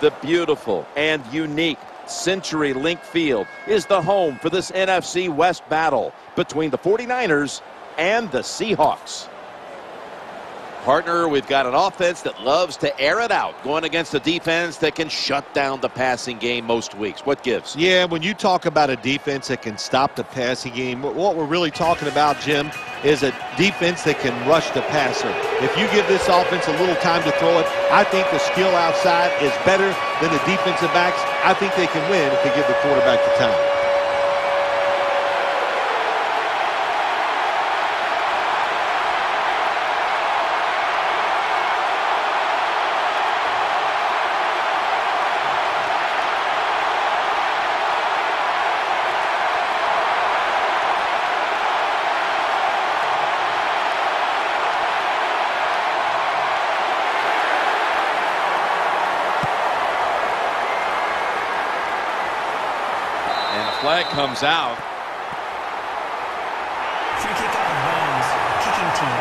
The beautiful and unique Century Link Field is the home for this NFC West battle between the 49ers and the Seahawks. Partner, we've got an offense that loves to air it out, going against a defense that can shut down the passing game most weeks. What gives? Yeah, when you talk about a defense that can stop the passing game, what we're really talking about, Jim, is a defense that can rush the passer. If you give this offense a little time to throw it, I think the skill outside is better than the defensive backs. I think they can win if they give the quarterback the time. Comes out. Free kick out of bounds. Kicking team.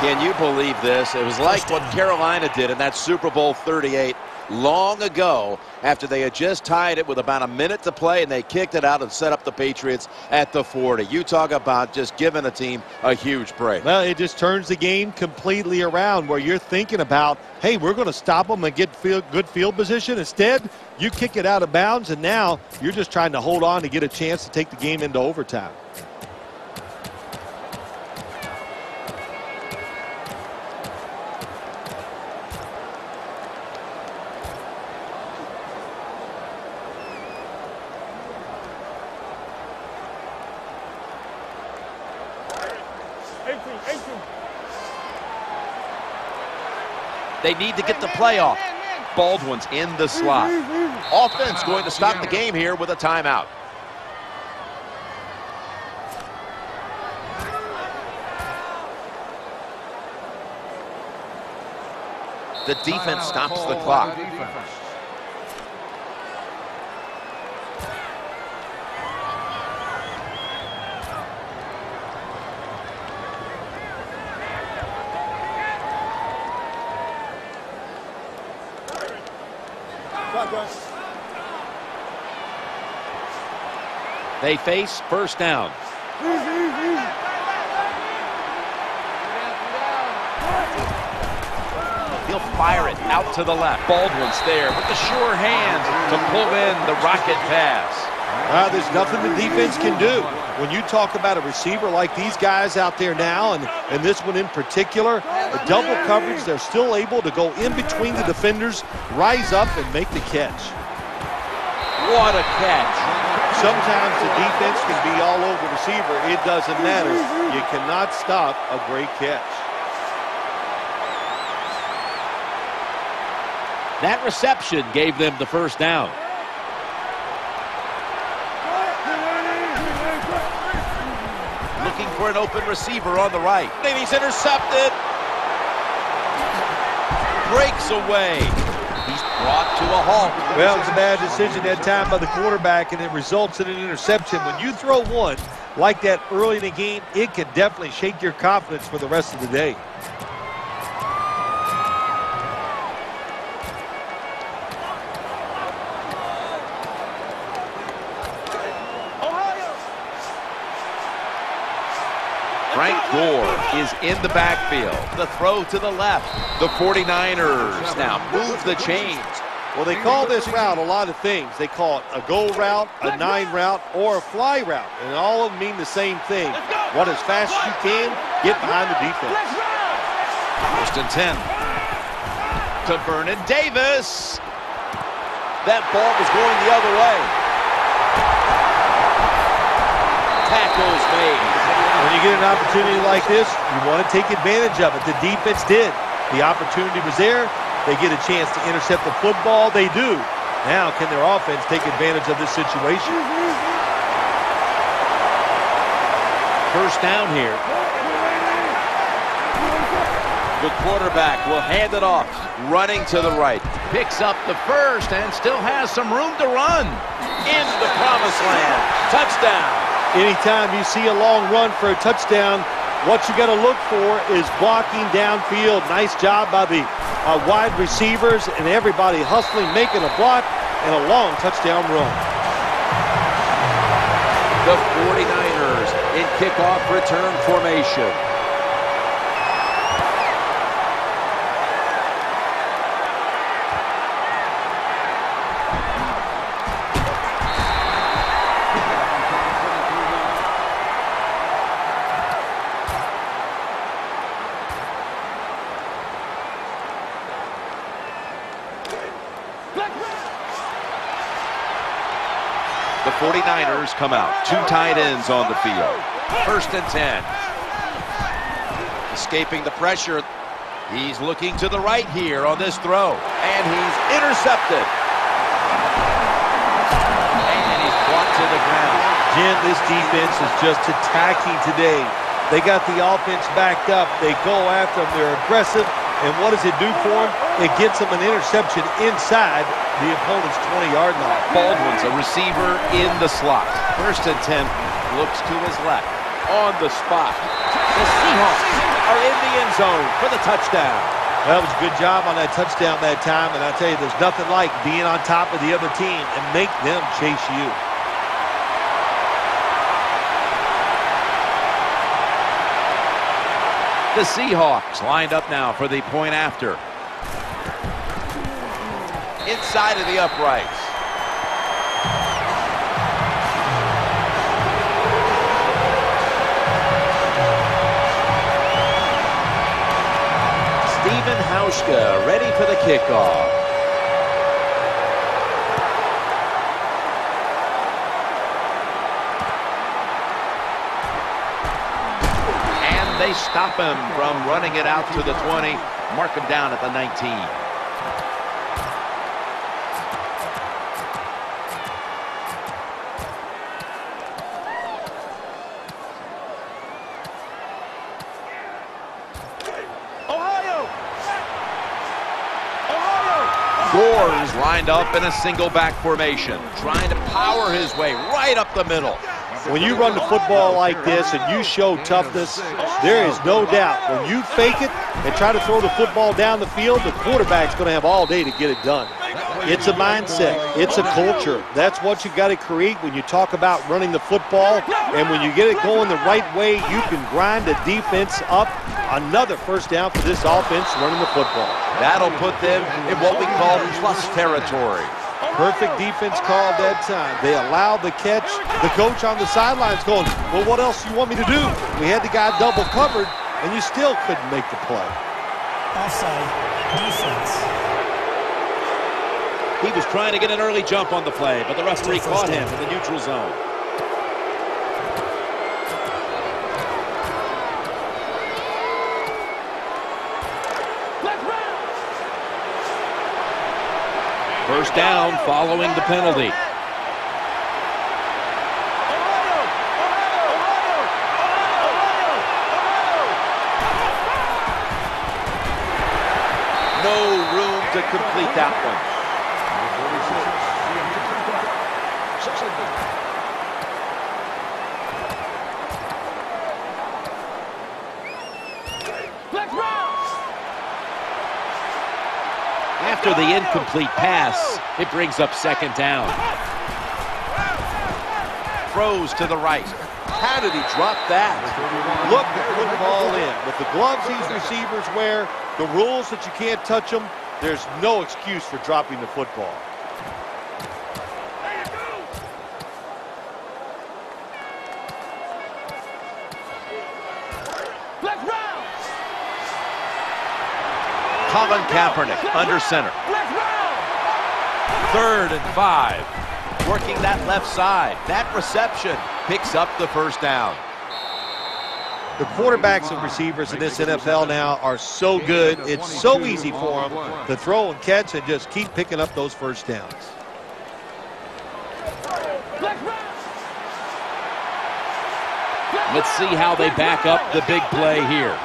Can you believe this? It was like what Carolina did in that Super Bowl 38 long ago after they had just tied it with about a minute to play and they kicked it out and set up the Patriots at the 40. You talk about just giving a team a huge break. Well, it just turns the game completely around where you're thinking about, hey, we're going to stop them and get field, good field position. Instead, you kick it out of bounds, and now you're just trying to hold on to get a chance to take the game into overtime. They need to get the playoff. Baldwin's in the slot. Offense going to stop the game here with a timeout. The defense stops the clock. They face first down. He'll fire it out to the left. Baldwin's there with the sure hand to pull in the rocket pass. Uh, there's nothing the defense can do. When you talk about a receiver like these guys out there now, and, and this one in particular, the double coverage, they're still able to go in between the defenders, rise up, and make the catch. What a catch. Sometimes the defense can be all over the receiver. It doesn't matter. You cannot stop a great catch. That reception gave them the first down. Looking for an open receiver on the right. And he's intercepted. Breaks away brought to a halt. Well, it was a bad decision that time by the quarterback, and it results in an interception. When you throw one like that early in the game, it can definitely shake your confidence for the rest of the day. Is in the backfield. The throw to the left. The 49ers now move the chains. Well, they call this route a lot of things. They call it a go route, a nine route, or a fly route. And all of them mean the same thing. Run as fast as you can, get behind the defense. First and 10. To Vernon Davis. That ball was going the other way. Tackles made. When you get an opportunity like this, you want to take advantage of it. The defense did. The opportunity was there. They get a chance to intercept the football. They do. Now, can their offense take advantage of this situation? First down here. The quarterback will hand it off, running to the right. Picks up the first and still has some room to run. In the promised land. Touchdown. Anytime you see a long run for a touchdown, what you got to look for is blocking downfield. Nice job by the uh, wide receivers and everybody hustling, making a block, and a long touchdown run. The 49ers in kickoff return formation. Come out. Two tight ends on the field. First and 10. Escaping the pressure. He's looking to the right here on this throw. And he's intercepted. And he's brought to the ground. Jim, this defense is just attacking today. They got the offense backed up. They go after them. They're aggressive. And what does it do for them? It gets them an interception inside the opponent's 20-yard line. Baldwin's a receiver in the slot. First and 10 looks to his left. On the spot. The Seahawks are in the end zone for the touchdown. That was a good job on that touchdown that time. And I tell you, there's nothing like being on top of the other team and make them chase you. The Seahawks lined up now for the point after. Inside of the uprights. Stephen Hauschka ready for the kickoff. And they stop him from running it out to the 20. Mark him down at the 19. Lined up in a single back formation, trying to power his way right up the middle. When you run the football like this and you show toughness, there is no doubt. When you fake it and try to throw the football down the field, the quarterback's going to have all day to get it done. It's a mindset. It's a culture. That's what you got to create when you talk about running the football. And when you get it going the right way, you can grind the defense up. Another first down for this offense running the football. That'll put them in what we call plus territory. Perfect defense call that time. They allowed the catch. The coach on the sidelines going, well, what else do you want me to do? We had the guy double covered, and you still couldn't make the play. Offside. Defense. He was trying to get an early jump on the play, but the referee caught him in the neutral zone. First down following the penalty. No room to complete that one. The incomplete pass, it brings up second down. Throws to the right. How did he drop that? Look at football in. With the gloves these receivers wear, the rules that you can't touch them, there's no excuse for dropping the football. Colin Kaepernick under center. Third and five. Working that left side. That reception picks up the first down. The quarterbacks and receivers in this NFL now are so good. It's so easy for them to throw and catch and just keep picking up those first downs. Let's see how they back up the big play here.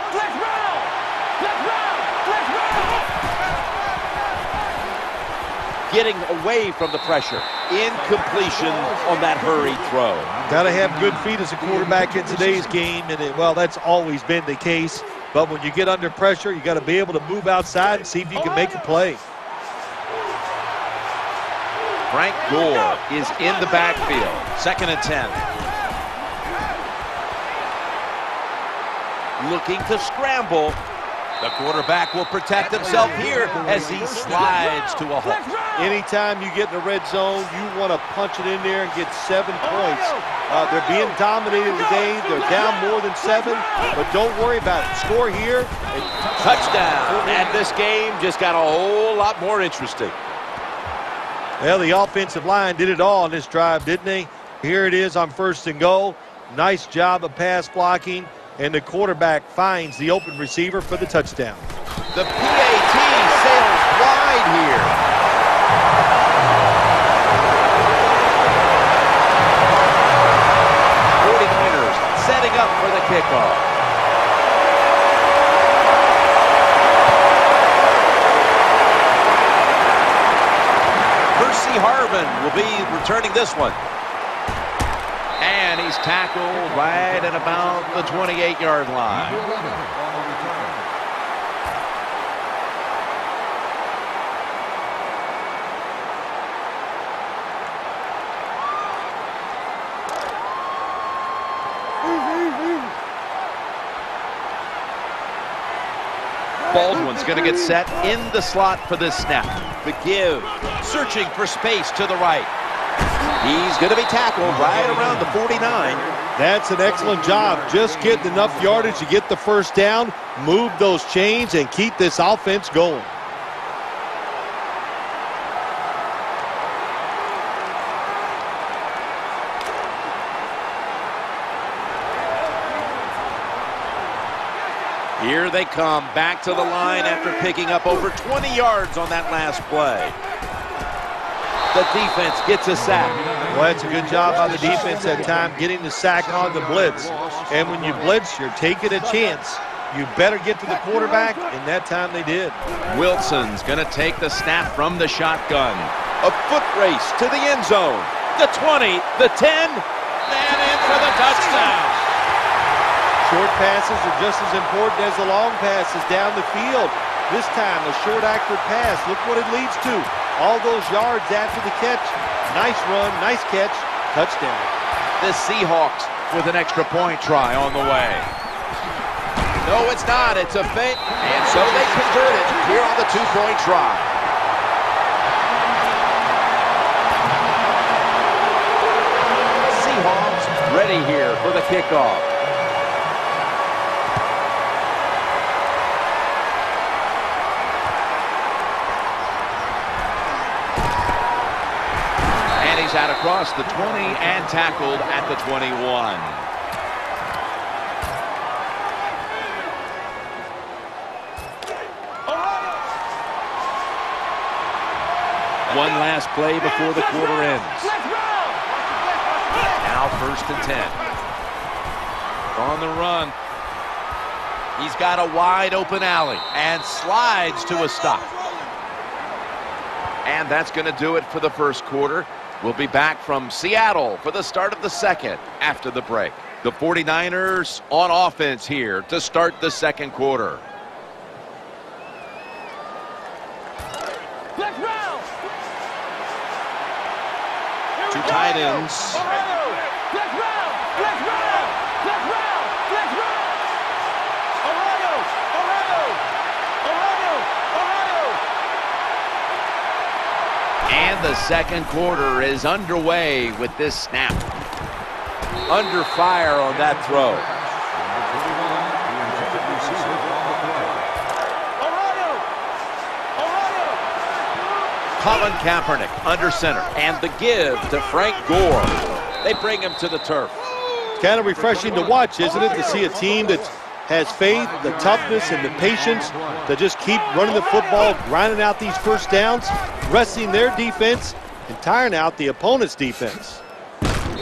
Getting away from the pressure. Incompletion on that hurried throw. Got to have good feet as a quarterback in today's game, and it, well, that's always been the case. But when you get under pressure, you got to be able to move outside and see if you can make a play. Frank Gore is in the backfield. Second and 10. Looking to scramble. The quarterback will protect himself here as he slides to a halt. Anytime you get in the red zone, you want to punch it in there and get seven points. Uh, they're being dominated today. They're down more than seven, but don't worry about it. Score here. And Touchdown. And this game just got a whole lot more interesting. Well, the offensive line did it all on this drive, didn't they? Here it is on first and goal. Nice job of pass blocking and the quarterback finds the open receiver for the touchdown. The PAT returning this one. And he's tackled right at about the 28-yard line. Baldwin's going to get set in the slot for this snap. The give, searching for space to the right. He's going to be tackled right around the 49. That's an excellent job. Just getting enough yardage to get the first down, move those chains, and keep this offense going. Here they come back to the line after picking up over 20 yards on that last play. The defense gets a sack. Well, that's a good job by the defense that time, getting the sack on the blitz. And when you blitz, you're taking a chance. You better get to the quarterback, and that time they did. Wilson's going to take the snap from the shotgun. A foot race to the end zone. The 20, the 10, and in for the touchdown. Short passes are just as important as the long passes down the field. This time, a short, accurate pass. Look what it leads to. All those yards after the catch. Nice run, nice catch, touchdown. The Seahawks with an extra point try on the way. No, it's not. It's a fake. And so they convert it here on the two-point try. Seahawks ready here for the kickoff. Out across the 20 and tackled at the 21. One last play before the quarter ends. Now first and 10. On the run. He's got a wide open alley and slides to a stop. And that's going to do it for the first quarter. We'll be back from Seattle for the start of the second after the break. The 49ers on offense here to start the second quarter. Two tight ends. And the second quarter is underway with this snap. Under fire on that throw. Colin Kaepernick under center. And the give to Frank Gore. They bring him to the turf. It's kind of refreshing to watch, isn't it, to see a team that has faith, the toughness, and the patience to just keep running the football, grinding out these first downs, resting their defense, and tiring out the opponent's defense.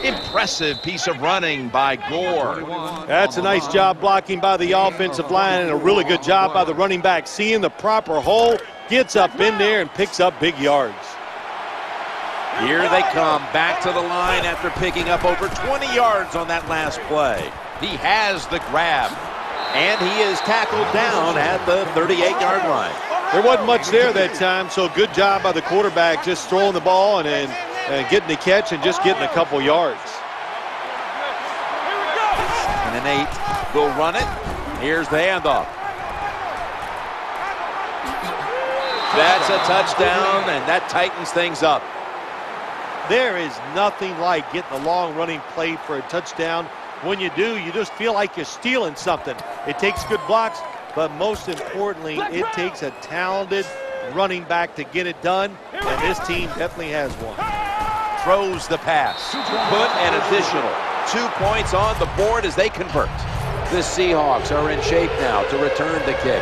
Impressive piece of running by Gore. That's a nice job blocking by the offensive line and a really good job by the running back. Seeing the proper hole, gets up in there and picks up big yards. Here they come back to the line after picking up over 20 yards on that last play. He has the grab. And he is tackled down at the 38-yard line. There wasn't much there that time, so good job by the quarterback just throwing the ball and, and, and getting the catch and just getting a couple yards. And an eight They'll run it. Here's the handoff. That's a touchdown, and that tightens things up. There is nothing like getting a long running play for a touchdown. When you do, you just feel like you're stealing something. It takes good blocks, but most importantly, it takes a talented running back to get it done, and this team definitely has one. Throws the pass. Put an additional two points on the board as they convert. The Seahawks are in shape now to return the kick.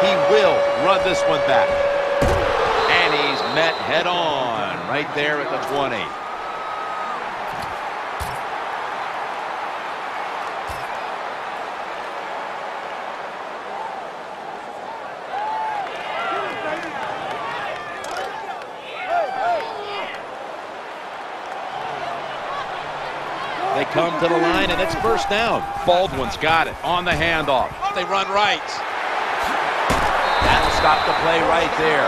He will run this one back. And he's met head on right there at the 20. Come to the line, and it's first down. Baldwin's got it on the handoff. They run right. That'll stop the play right there.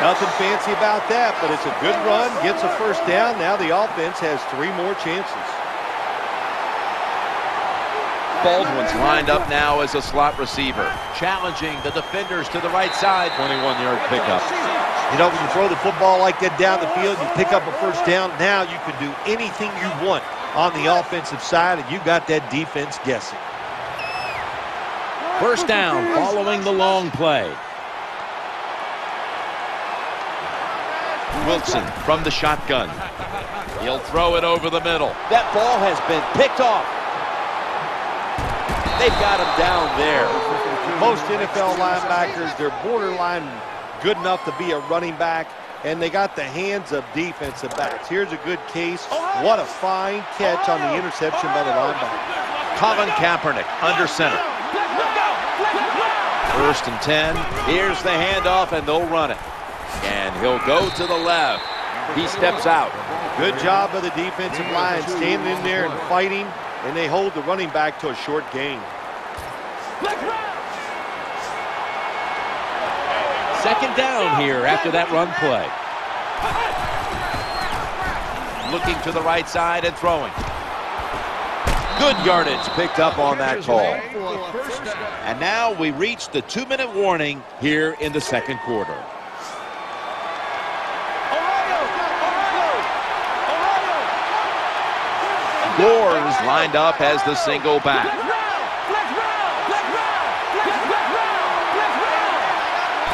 Nothing fancy about that, but it's a good run, gets a first down. Now the offense has three more chances. Baldwin's lined up now as a slot receiver, challenging the defenders to the right side. 21-yard pickup. You know, when you throw the football like that down the field, you pick up a first down. Now you can do anything you want on the offensive side, and you got that defense guessing. First down following the long play. Wilson from the shotgun. He'll throw it over the middle. That ball has been picked off. They've got him down there. Most NFL linebackers, they're borderline good enough to be a running back, and they got the hands of defensive backs. Here's a good case. Oh, what a fine catch on the oh. interception by the oh. linebacker. Colin Kaepernick under center. First and 10. Here's the handoff, and they'll run it. And he'll go to the left. He steps out. Good job by the defensive line standing in there and fighting, and they hold the running back to a short gain. Second down here after that run play. Looking to the right side and throwing. Good yardage picked up on that call. And now we reach the two-minute warning here in the second quarter. Gore's lined up as the single back.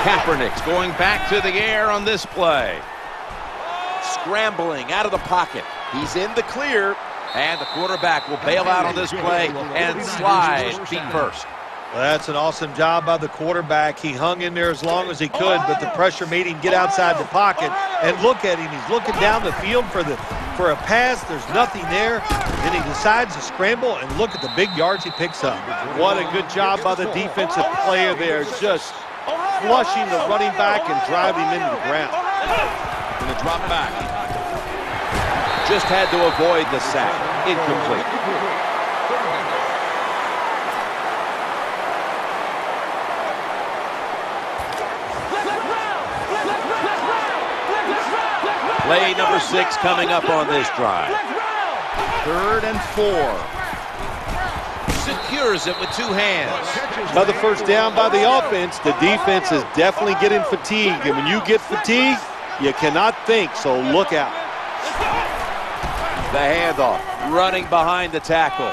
Kaepernick's going back to the air on this play. Scrambling out of the pocket. He's in the clear, and the quarterback will bail out on this play and slide feet first. Well, that's an awesome job by the quarterback. He hung in there as long as he could, but the pressure made him get outside the pocket. And look at him. He's looking down the field for the for a pass. There's nothing there. Then he decides to scramble, and look at the big yards he picks up. What a good job by the defensive player there. Just flushing the running back and driving him into the ground. Going to drop back. Just had to avoid the sack. Incomplete. Play number six coming up on this drive. Third and four. Secures it with two hands. Another first down by the offense. The defense is definitely getting fatigued. And when you get fatigued, you cannot think, so look out. The handoff. Running behind the tackle.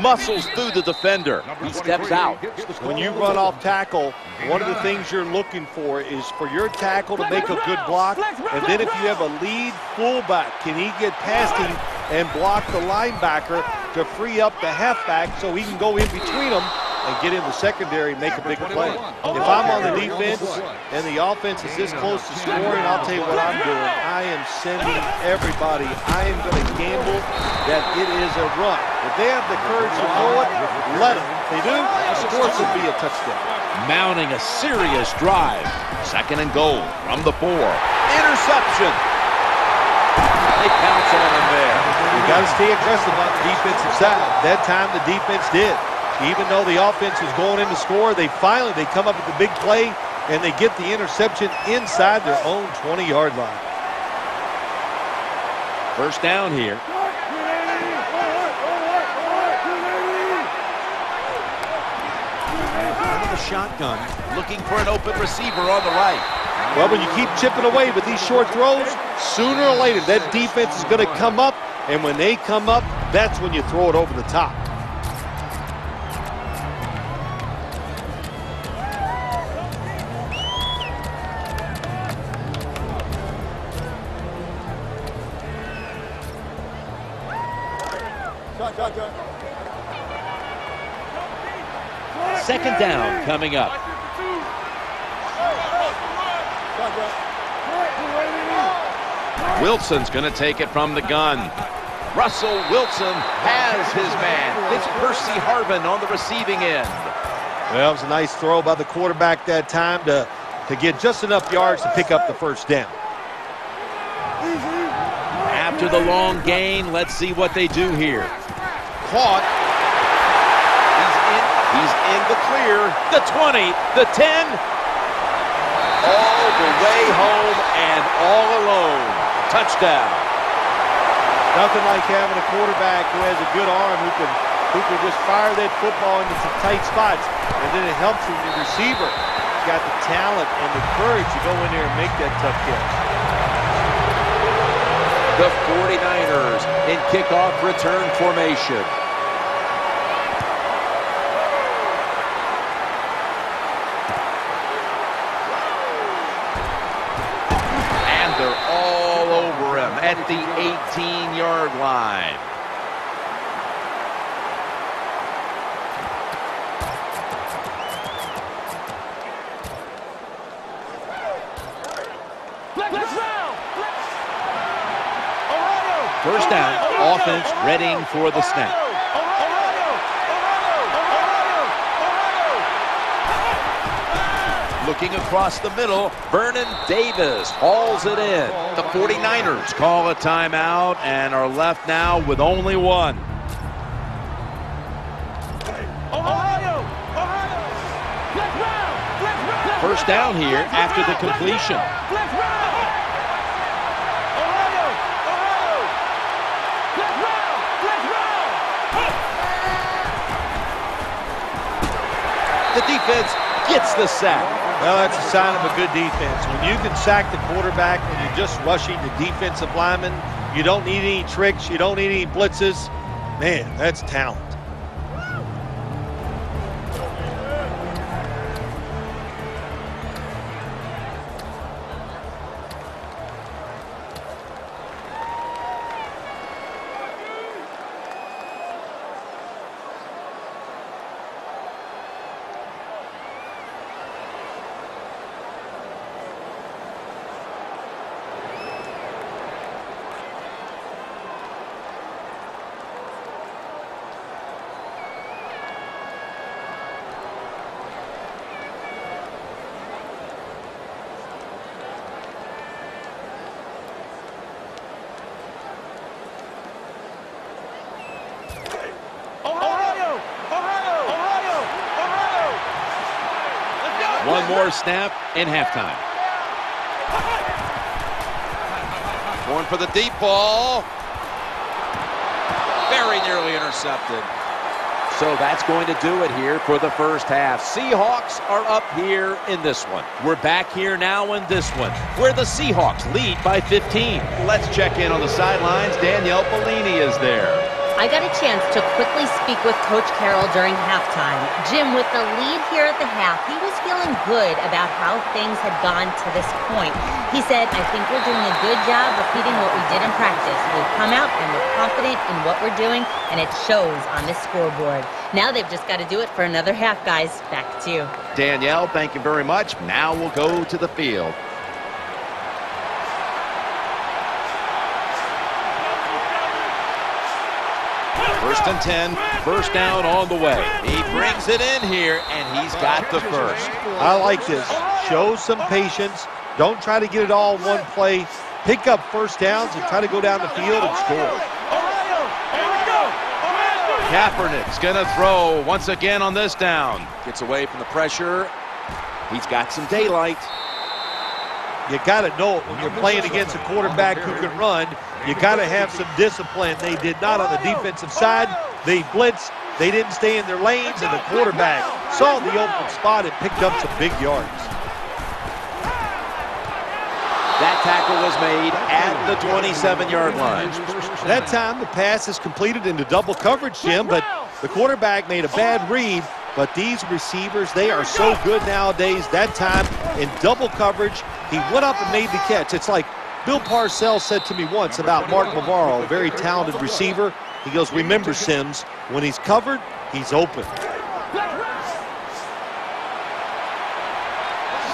Muscles through the defender. He steps out. When you run off tackle, one of the things you're looking for is for your tackle to make a good block. And then if you have a lead fullback, can he get past him and block the linebacker to free up the halfback so he can go in between them and get in the secondary and make a big play. If I'm on the defense and the offense is this close to scoring, I'll tell you what I'm doing. I am sending everybody. I am going to gamble that it is a run. If they have the courage to throw it, let them. If they do, of course it'll be a touchdown. Mounting a serious drive. Second and goal from the four. Interception. They they pounce on him there. You got to stay aggressive on the defensive side. That time the defense did. Even though the offense was going in to score, they finally they come up with the big play and they get the interception inside their own 20-yard line. First down here. the shotgun, looking for an open receiver on the right. Well, when you keep chipping away with these short throws, sooner or later that defense is going to come up, and when they come up, that's when you throw it over the top. Second down coming up. Wilson's going to take it from the gun. Russell Wilson has his man. It's Percy Harvin on the receiving end. Well, it was a nice throw by the quarterback that time to, to get just enough yards to pick up the first down. After the long gain, let's see what they do here. Caught. He's in, he's in the clear. The 20, the 10. Way home and all alone. Touchdown. Nothing like having a quarterback who has a good arm who can who can just fire that football into some tight spots. And then it helps when the receiver He's got the talent and the courage to go in there and make that tough catch. The 49ers in kickoff return formation. At the 18-yard line. First down, offense readying for the snap. Looking across the middle, Vernon Davis hauls it in. The 49ers call a timeout and are left now with only one. First down here after the completion. The defense gets the sack. Well, that's a sign of a good defense. When you can sack the quarterback when you're just rushing the defensive lineman, you don't need any tricks, you don't need any blitzes. Man, that's talent. More snap in halftime. Going for the deep ball. Very nearly intercepted. So that's going to do it here for the first half. Seahawks are up here in this one. We're back here now in this one, where the Seahawks lead by 15. Let's check in on the sidelines. Danielle Bellini is there. I got a chance to quickly speak with Coach Carroll during halftime. Jim, with the lead here at the half, he was feeling good about how things had gone to this point. He said, I think we're doing a good job repeating what we did in practice. We've come out and we're confident in what we're doing, and it shows on this scoreboard. Now they've just got to do it for another half, guys. Back to you. Danielle, thank you very much. Now we'll go to the field. First and 10, first down on the way. He brings it in here, and he's got the first. I like this. Show some patience. Don't try to get it all in one play. pick up first downs and try to go down the field and score. Kaepernick's going to throw once again on this down. Gets away from the pressure. He's got some daylight. You got to know it when you're playing against a quarterback who can run. You got to have some discipline. They did not on the defensive side. They blitzed. They didn't stay in their lanes, and the quarterback saw the open spot and picked up some big yards. That tackle was made at the 27-yard line. That time the pass is completed into double coverage, Jim, but the quarterback made a bad read. But these receivers, they are so good nowadays. That time in double coverage, he went up and made the catch. It's like Bill Parcells said to me once about Mark Bavaro, a very talented receiver. He goes, remember, Simms, when he's covered, he's open.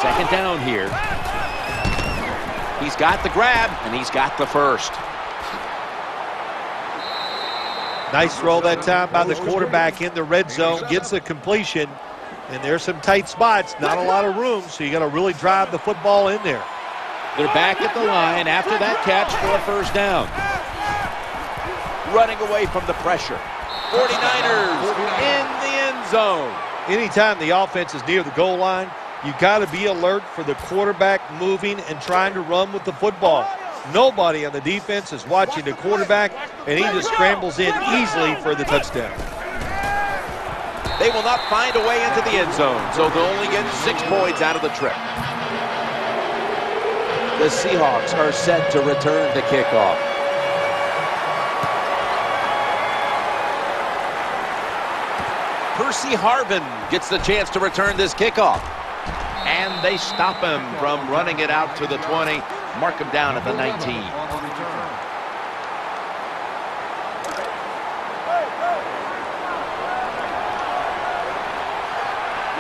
Second down here. He's got the grab, and he's got the first. Nice throw that time by the quarterback in the red zone. Gets the completion. And there's some tight spots. Not a lot of room, so you got to really drive the football in there. They're back at the line after that catch for a first down. Running away from the pressure. 49ers in the end zone. Anytime the offense is near the goal line, you got to be alert for the quarterback moving and trying to run with the football. Nobody on the defense is watching the quarterback, and he just scrambles in easily for the touchdown. They will not find a way into the end zone, so they'll only get six points out of the trip. The Seahawks are set to return the kickoff. Percy Harvin gets the chance to return this kickoff. And they stop him from running it out to the 20. Mark him down at the 19.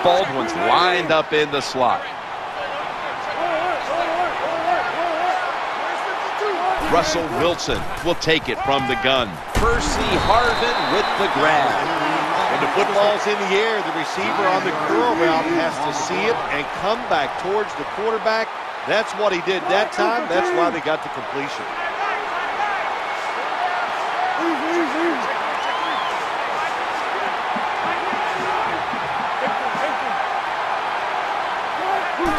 Baldwin's lined up in the slot. Russell Wilson will take it from the gun. Percy Harvin with the grab. When the football's in the air, the receiver on the curl route has to see it and come back towards the quarterback. That's what he did that time. That's why they got the completion.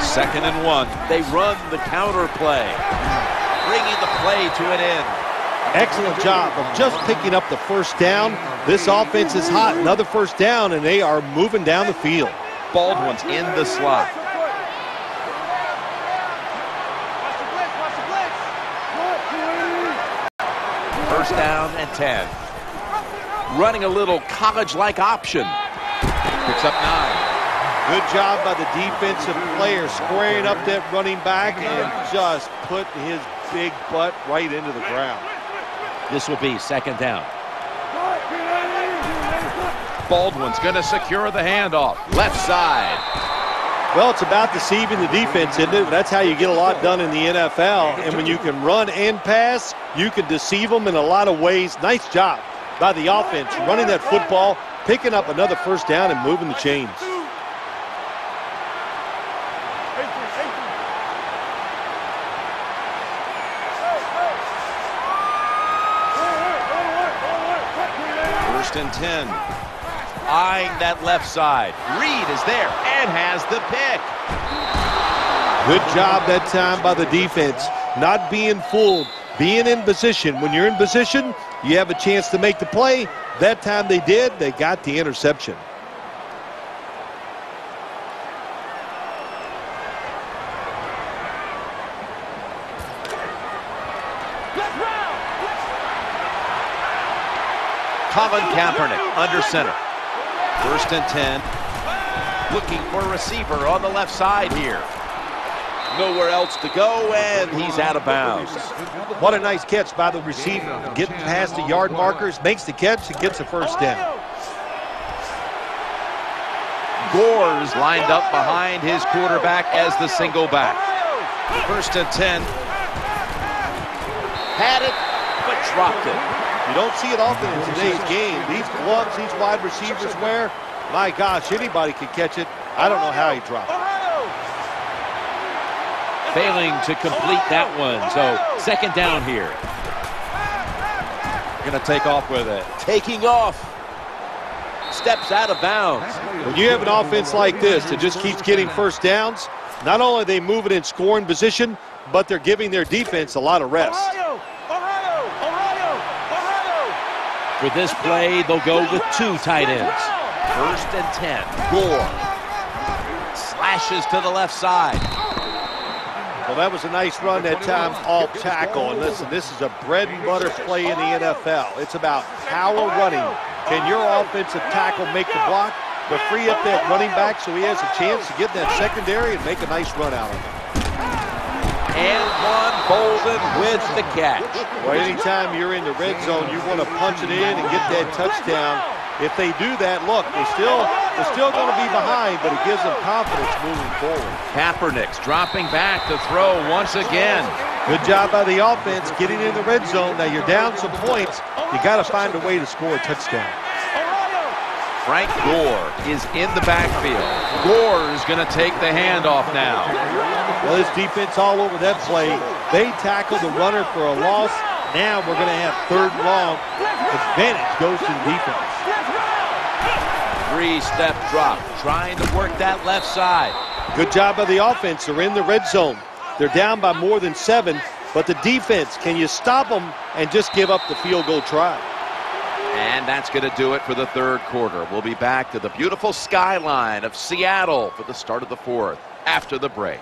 Second and one. They run the counter play, bringing the play to an end. Excellent job of just picking up the first down. This offense is hot. Another first down, and they are moving down the field. Baldwin's in the slot. First down and 10. Running a little college-like option. Picks up nine. Good job by the defensive player squaring up that running back and just put his big butt right into the ground. This will be second down. Baldwin's going to secure the handoff. Left side. Well, it's about deceiving the defense, isn't it? That's how you get a lot done in the NFL. And when you can run and pass, you can deceive them in a lot of ways. Nice job by the offense running that football, picking up another first down and moving the chains. First and 10. That left side. Reed is there and has the pick. Good job that time by the defense. Not being fooled, being in position. When you're in position, you have a chance to make the play. That time they did. They got the interception. Colin Kaepernick under center. First and 10. Looking for a receiver on the left side here. Nowhere else to go, and he's out of bounds. What a nice catch by the receiver. Getting past the yard markers, makes the catch, and gets the first down. Gores lined up behind his quarterback as the single back. First and 10. Had it, but dropped it. You don't see it often in today's game. These gloves these wide receivers wear, my gosh, anybody can catch it. I don't know how he dropped it. failing to complete that one. So second down here. Going to take off with it. Taking off. Steps out of bounds. When you have an offense like this that just keeps getting first downs, not only are they moving in scoring position, but they're giving their defense a lot of rest. Ohio! Ohio! Ohio! For this play, they'll go with two tight ends. First and 10. Gore. Slashes to the left side. Well, that was a nice run that time off tackle. And listen, this is a bread and butter play in the NFL. It's about power running. Can your offensive tackle make the block, but free up that running back so he has a chance to get that secondary and make a nice run out of it? And one Bolden with the catch. Well, anytime you're in the red zone, you want to punch it in and get that touchdown. If they do that, look, they're still, they're still going to be behind, but it gives them confidence moving forward. Kaepernick's dropping back to throw once again. Good job by the offense getting in the red zone. Now you're down some points. You got to find a way to score a touchdown. Frank Gore is in the backfield. Gore is going to take the handoff now. Well, this defense all over that play. They tackled the runner for a loss. Now we're going to have third long. Advantage goes to the defense. Three-step drop, trying to work that left side. Good job by the offense. They're in the red zone. They're down by more than seven, but the defense, can you stop them and just give up the field goal try? And that's going to do it for the third quarter. We'll be back to the beautiful skyline of Seattle for the start of the fourth after the break.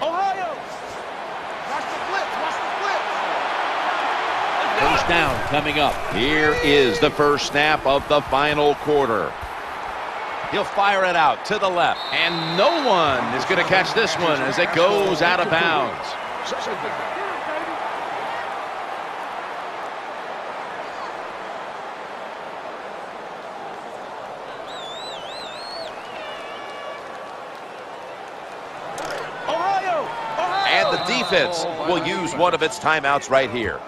Ohio! Watch the blitz! Watch the blitz! First down coming up. Here is the first snap of the final quarter. He'll fire it out to the left, and no one is going to catch this one as it goes out of bounds. Ohio! Ohio! And the defense will use one of its timeouts right here.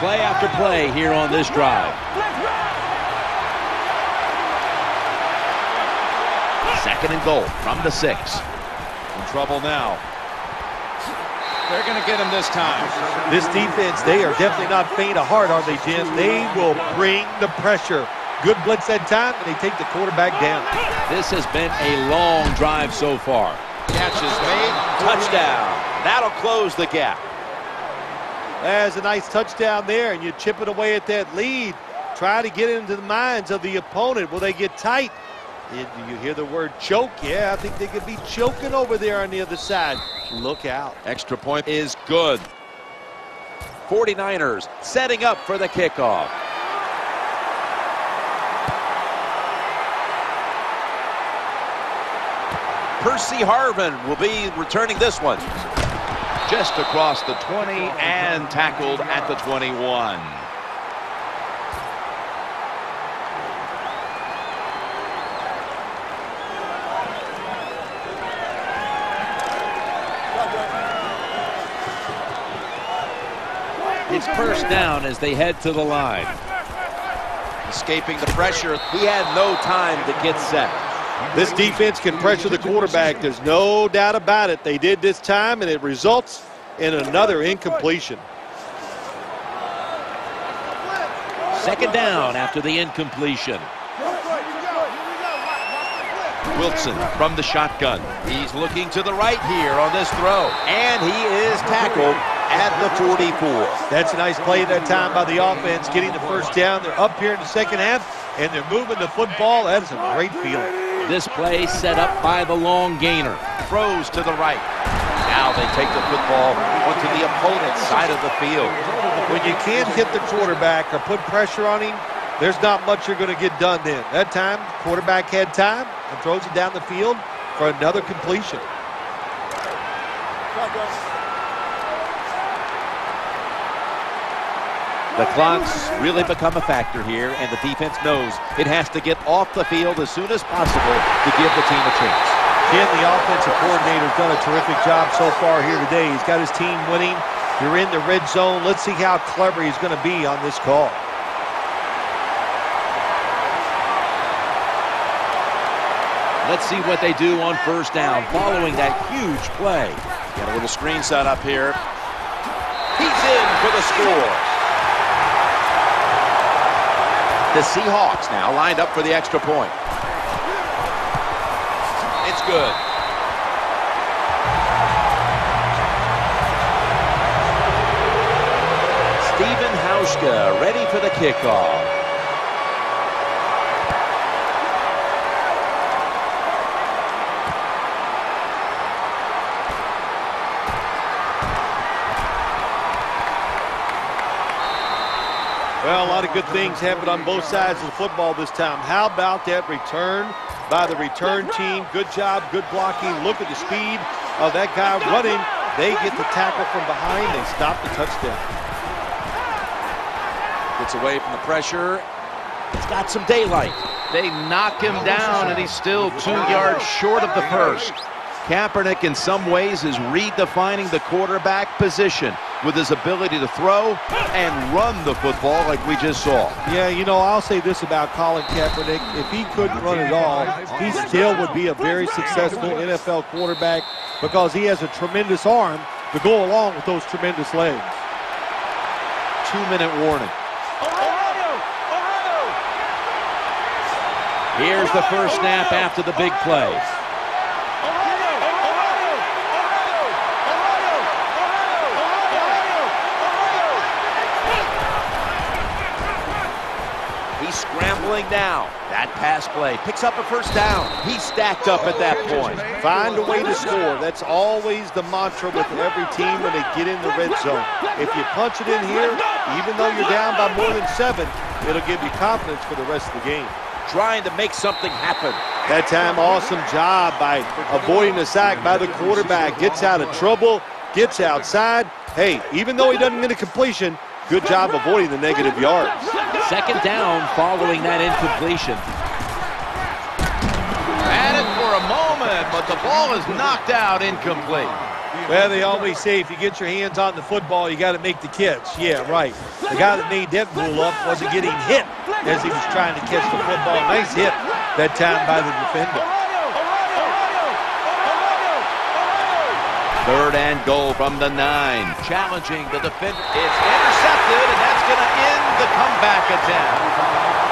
Play after play here on this drive. Second and goal from the six. In trouble now. They're going to get him this time. This defense, they are definitely not faint of heart, are they, Jim? They will bring the pressure. Good blitz that time, and they take the quarterback down. This has been a long drive so far. Catch is made. Touchdown. That'll close the gap. There's a nice touchdown there, and you chip it away at that lead. Try to get into the minds of the opponent. Will they get tight? Did you hear the word choke? Yeah, I think they could be choking over there on the other side. Look out. Extra point is good. 49ers setting up for the kickoff. Percy Harvin will be returning this one. Just across the 20 and tackled at the 21. It's first down as they head to the line. Escaping the pressure. He had no time to get set. This defense can pressure the quarterback. There's no doubt about it. They did this time, and it results in another incompletion. Second down after the incompletion. Wilson from the shotgun. He's looking to the right here on this throw. And he is tackled at the 44. That's a nice play that time by the offense, getting the first down. They're up here in the second half, and they're moving the football. That is a great feeling. This play set up by the long gainer. Throws to the right. Now they take the football onto the opponent's side of the field. When you can't hit the quarterback or put pressure on him, there's not much you're going to get done then. That time, quarterback had time and throws it down the field for another completion. The clock's really become a factor here, and the defense knows it has to get off the field as soon as possible to give the team a chance. Ken, the offensive coordinator, has done a terrific job so far here today. He's got his team winning. You're in the red zone. Let's see how clever he's going to be on this call. Let's see what they do on first down following that huge play. Got a little screen set up here. He's in for the score. The Seahawks now lined up for the extra point. It's good. Stephen Hauschka ready for the kickoff. Good things happened on both sides of the football this time. How about that return by the return team? Good job, good blocking. Look at the speed of that guy running. They get the tackle from behind. They stop the touchdown. Gets away from the pressure. It's got some daylight. They knock him down, and he's still two yards short of the first. Kaepernick, in some ways, is redefining the quarterback position with his ability to throw and run the football like we just saw. Yeah, you know, I'll say this about Colin Kaepernick. If he couldn't run at all, he still would be a very successful NFL quarterback because he has a tremendous arm to go along with those tremendous legs. Two-minute warning. Here's the first snap after the big play. Scrambling now. That pass play picks up a first down. He's stacked up at that point. Find a way to score. That's always the mantra with every team when they get in the red zone. If you punch it in here, even though you're down by more than seven, it'll give you confidence for the rest of the game. Trying to make something happen. That time, awesome job by avoiding the sack by the quarterback. Gets out of trouble, gets outside. Hey, even though he doesn't get a completion, good job avoiding the negative yards. Second down following that incompletion. Had it for a moment, but the ball is knocked out incomplete. Well, they always say if you get your hands on the football, you got to make the catch. Yeah, right. The guy that made that rule up wasn't getting hit as he was trying to catch the football. Nice hit that time by the defender. Third and goal from the nine. Challenging the defender. It's intercepted, and that's going to end the comeback attempt.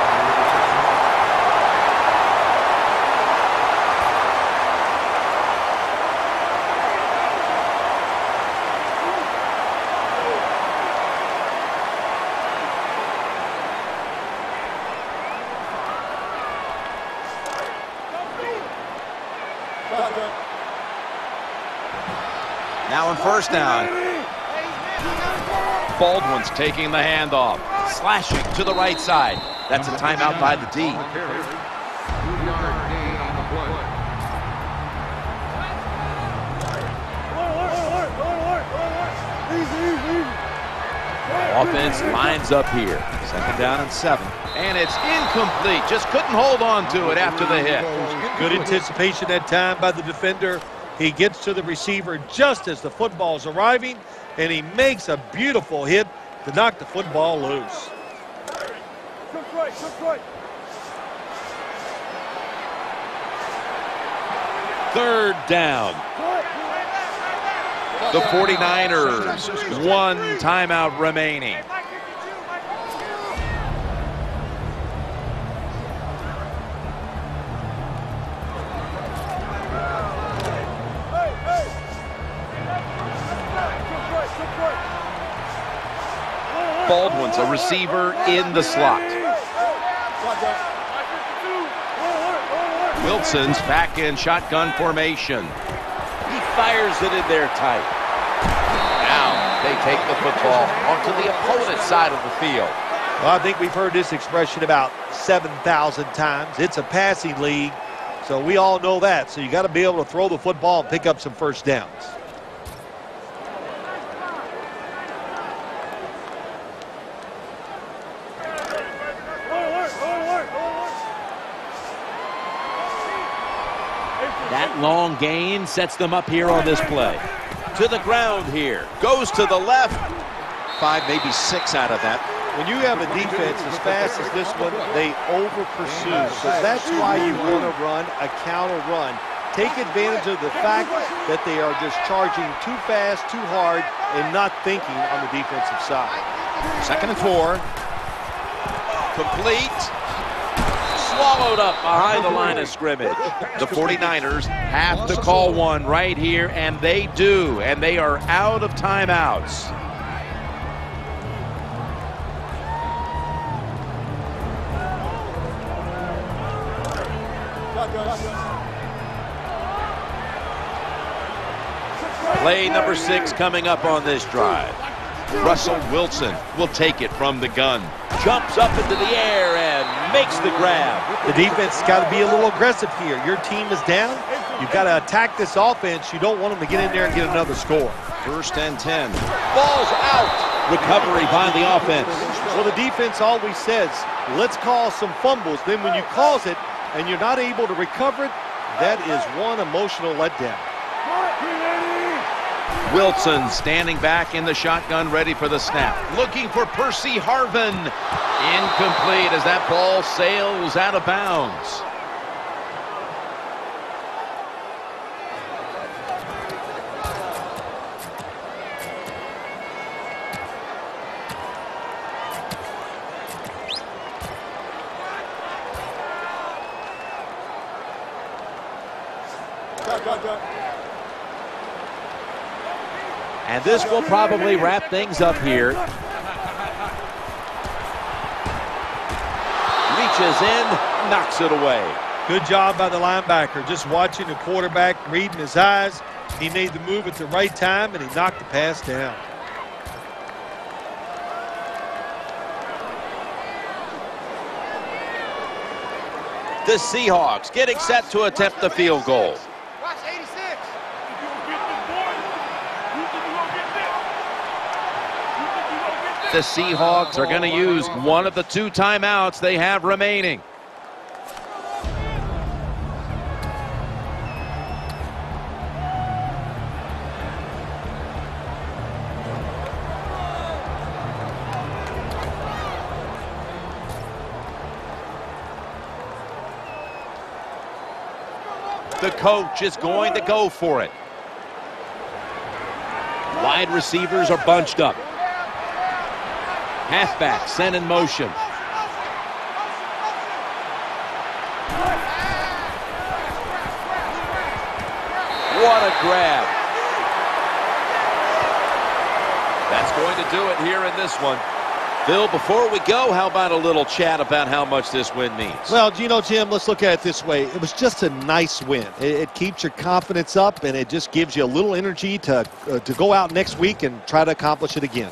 First down. Baldwin's taking the handoff. Slashing to the right side. That's a timeout by the D. Offense lines up here. Second down and seven. And it's incomplete. Just couldn't hold on to it after the hit. Good anticipation that time by the defender. He gets to the receiver just as the football is arriving, and he makes a beautiful hit to knock the football loose. Third down. The 49ers, one timeout remaining. Baldwin's a receiver in the slot. Wilson's back in shotgun formation. He fires it in there tight. Now they take the football onto the opponent's side of the field. Well, I think we've heard this expression about 7,000 times. It's a passing league, so we all know that. So you got to be able to throw the football and pick up some first downs. That long gain sets them up here on this play. To the ground here. Goes to the left. Five, maybe six out of that. When you have a defense as fast as this one, they over pursue. So that's why you want to run a counter run. Take advantage of the fact that they are just charging too fast, too hard, and not thinking on the defensive side. Second and four. Complete. Swallowed up behind the line of scrimmage. The 49ers have to call one right here, and they do. And they are out of timeouts. Play number six coming up on this drive. Russell Wilson will take it from the gun. Jumps up into the air and makes the grab. The defense has got to be a little aggressive here. Your team is down. You've got to attack this offense. You don't want them to get in there and get another score. First and 10. Ball's out. Recovery by the offense. Well, the defense always says, let's call some fumbles. Then when you cause it and you're not able to recover it, that is one emotional letdown. Wilson standing back in the shotgun, ready for the snap. Looking for Percy Harvin. Incomplete as that ball sails out of bounds. And this will probably wrap things up here. Reaches in, knocks it away. Good job by the linebacker, just watching the quarterback, reading his eyes. He made the move at the right time, and he knocked the pass down. The Seahawks getting set to attempt the field goal. The Seahawks are going to use one of the two timeouts they have remaining. The coach is going to go for it. Wide receivers are bunched up. Halfback sent in motion. What a grab. That's going to do it here in this one. Phil, before we go, how about a little chat about how much this win means? Well, you know, Jim, let's look at it this way. It was just a nice win. It, it keeps your confidence up, and it just gives you a little energy to, uh, to go out next week and try to accomplish it again.